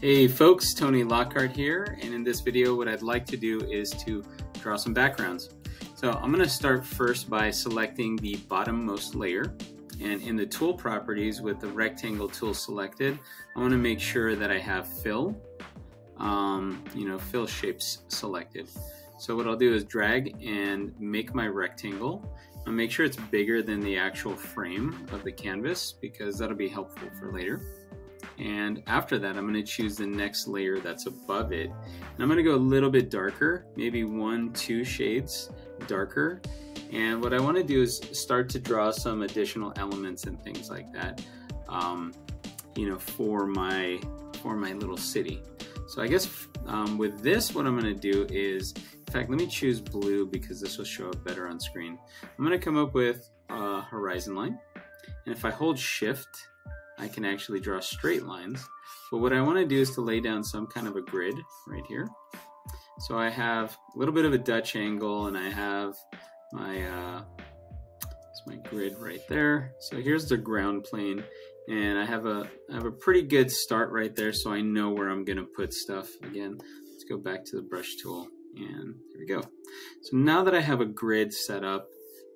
Hey folks, Tony Lockhart here, and in this video what I'd like to do is to draw some backgrounds. So I'm going to start first by selecting the bottommost layer, and in the tool properties with the rectangle tool selected, I want to make sure that I have fill, um, you know, fill shapes selected. So what I'll do is drag and make my rectangle. I'll make sure it's bigger than the actual frame of the canvas because that'll be helpful for later. And after that, I'm going to choose the next layer that's above it. And I'm going to go a little bit darker, maybe one, two shades darker. And what I want to do is start to draw some additional elements and things like that, um, you know, for my, for my little city. So I guess um, with this, what I'm going to do is, in fact, let me choose blue because this will show up better on screen. I'm going to come up with a horizon line. And if I hold shift, I can actually draw straight lines. But what I want to do is to lay down some kind of a grid right here. So I have a little bit of a Dutch angle and I have my, uh, it's my grid right there. So here's the ground plane and I have a I have a pretty good start right there so I know where I'm gonna put stuff again let's go back to the brush tool and there we go so now that I have a grid set up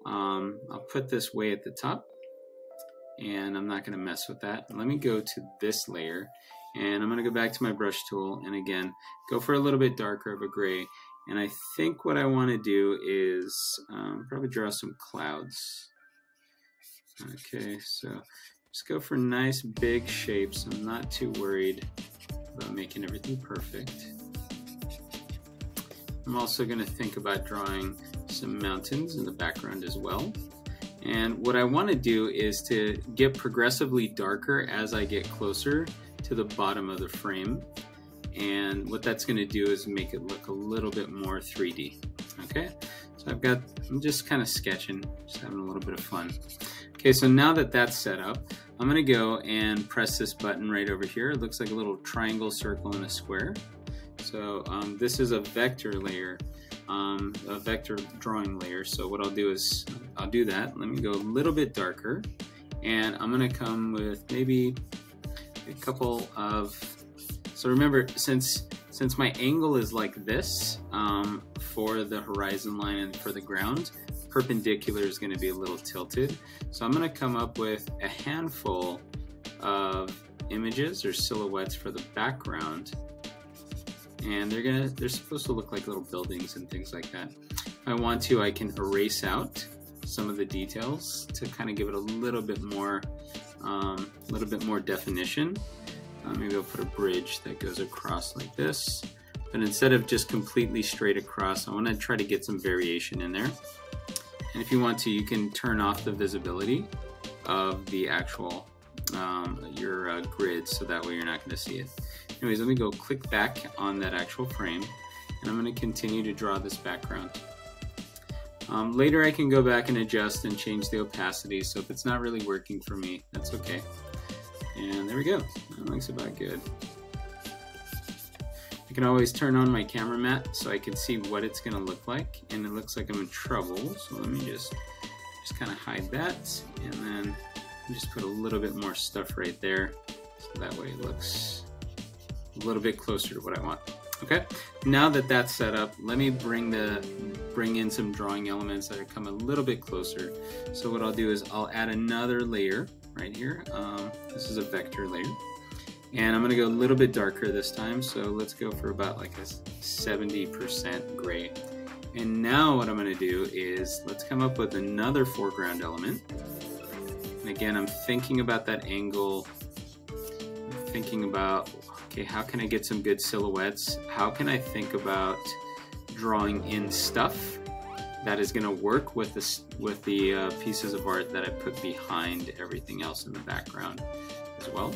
um, I'll put this way at the top and I'm not going to mess with that. Let me go to this layer and I'm going to go back to my brush tool and again go for a little bit darker of a gray and I think what I want to do is um, probably draw some clouds. Okay, so just go for nice big shapes. I'm not too worried about making everything perfect. I'm also going to think about drawing some mountains in the background as well. And what I want to do is to get progressively darker as I get closer to the bottom of the frame. And what that's going to do is make it look a little bit more 3D. Okay, so I've got, I'm just kind of sketching, just having a little bit of fun. Okay, so now that that's set up, I'm going to go and press this button right over here. It looks like a little triangle, circle, and a square. So um, this is a vector layer um, a vector drawing layer. So what I'll do is I'll do that. Let me go a little bit darker and I'm gonna come with maybe a couple of, so remember since since my angle is like this um, for the horizon line and for the ground, perpendicular is gonna be a little tilted. So I'm gonna come up with a handful of images or silhouettes for the background and they're gonna they're supposed to look like little buildings and things like that. If I want to, I can erase out some of the details to kind of give it a little bit more um, a little bit more definition. Uh, maybe I'll put a bridge that goes across like this. But instead of just completely straight across, I want to try to get some variation in there. And if you want to, you can turn off the visibility of the actual um, your uh, grid so that way you're not going to see it. Anyways, let me go click back on that actual frame and I'm going to continue to draw this background. Um, later I can go back and adjust and change the opacity so if it's not really working for me, that's okay. And there we go, that looks about good. I can always turn on my camera mat so I can see what it's going to look like and it looks like I'm in trouble so let me just just kind of hide that and then just put a little bit more stuff right there so that way it looks a little bit closer to what I want. Okay, now that that's set up, let me bring the bring in some drawing elements that come a little bit closer. So what I'll do is I'll add another layer right here. Um, this is a vector layer. And I'm gonna go a little bit darker this time. So let's go for about like a 70% gray. And now what I'm gonna do is let's come up with another foreground element. And again, I'm thinking about that angle, I'm thinking about okay, how can I get some good silhouettes? How can I think about drawing in stuff that is going to work with the, with the uh, pieces of art that I put behind everything else in the background as well.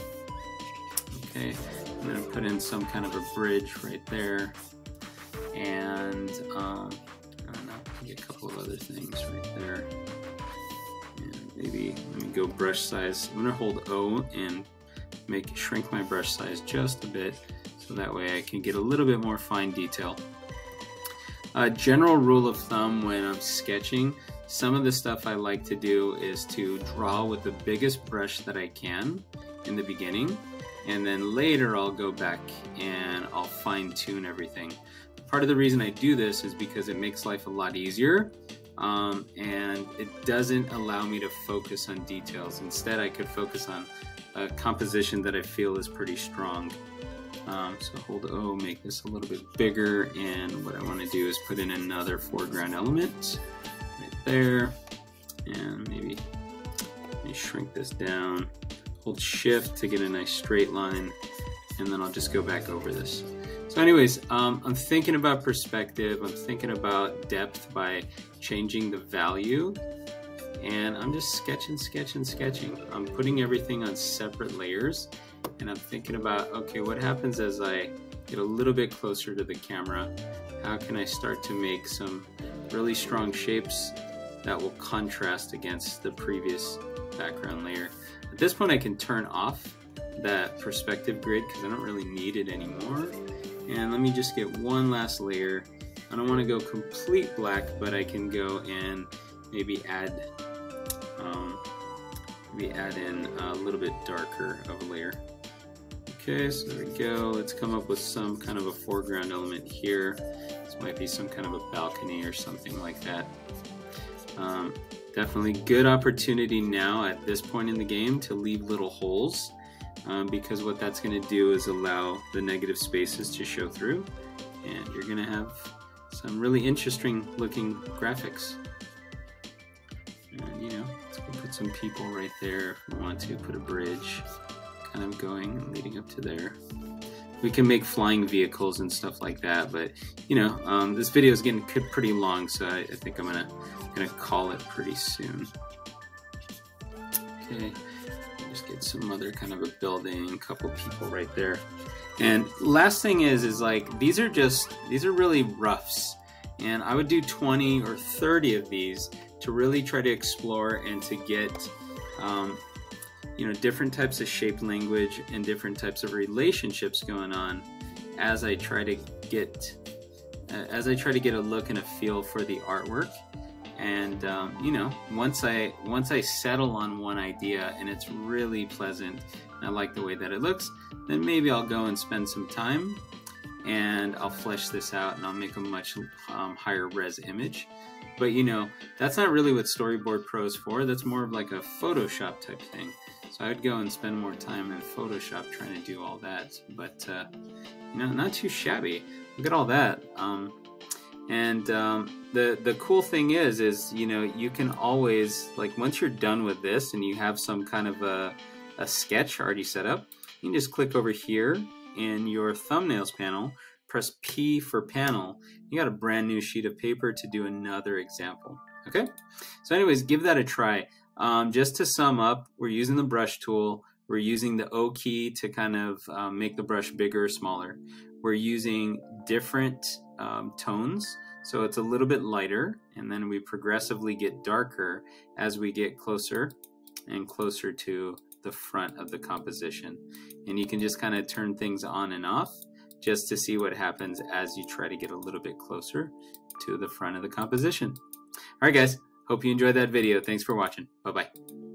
Okay, I'm going to put in some kind of a bridge right there. And um, I don't know, a couple of other things right there. Maybe, let me go brush size. I'm to hold O and make shrink my brush size just a bit so that way I can get a little bit more fine detail. A general rule of thumb when I'm sketching, some of the stuff I like to do is to draw with the biggest brush that I can in the beginning and then later I'll go back and I'll fine tune everything. Part of the reason I do this is because it makes life a lot easier um, and it doesn't allow me to focus on details. Instead, I could focus on a composition that I feel is pretty strong. Um, so hold O, make this a little bit bigger, and what I want to do is put in another foreground element right there, and maybe, shrink this down. Hold Shift to get a nice straight line, and then I'll just go back over this. So anyways, um, I'm thinking about perspective, I'm thinking about depth by changing the value, and I'm just sketching, sketching, sketching. I'm putting everything on separate layers, and I'm thinking about, okay, what happens as I get a little bit closer to the camera? How can I start to make some really strong shapes that will contrast against the previous background layer? At this point, I can turn off that perspective grid because I don't really need it anymore. And let me just get one last layer. I don't want to go complete black, but I can go and maybe add um, maybe add in a little bit darker of a layer. Okay, so there we go. Let's come up with some kind of a foreground element here. This might be some kind of a balcony or something like that. Um, definitely good opportunity now at this point in the game to leave little holes um, because what that's going to do is allow the negative spaces to show through and you're going to have some really interesting looking graphics. And you know, let's put some people right there if we want to, put a bridge kind of going leading up to there. We can make flying vehicles and stuff like that, but you know, um, this video is getting pretty long, so I, I think I'm gonna gonna call it pretty soon. Okay, just get some other kind of a building, couple people right there. And last thing is, is like these are just these are really roughs, and I would do 20 or 30 of these to really try to explore and to get um, you know different types of shape language and different types of relationships going on as I try to get as I try to get a look and a feel for the artwork and um, you know once I once I settle on one idea and it's really pleasant and I like the way that it looks then maybe I'll go and spend some time and I'll flesh this out and I'll make a much um, higher res image but you know that's not really what storyboard pro is for that's more of like a photoshop type thing so I would go and spend more time in Photoshop trying to do all that. But, uh, you know, not too shabby. Look at all that. Um, and um, the the cool thing is, is you know, you can always like once you're done with this and you have some kind of a, a sketch already set up, you can just click over here in your thumbnails panel, press P for panel. You got a brand new sheet of paper to do another example. Okay, so anyways, give that a try. Um, just to sum up, we're using the brush tool. We're using the O key to kind of um, make the brush bigger or smaller. We're using different um, tones, so it's a little bit lighter, and then we progressively get darker as we get closer and closer to the front of the composition. And you can just kind of turn things on and off just to see what happens as you try to get a little bit closer to the front of the composition. All right, guys, Hope you enjoyed that video. Thanks for watching. Bye-bye.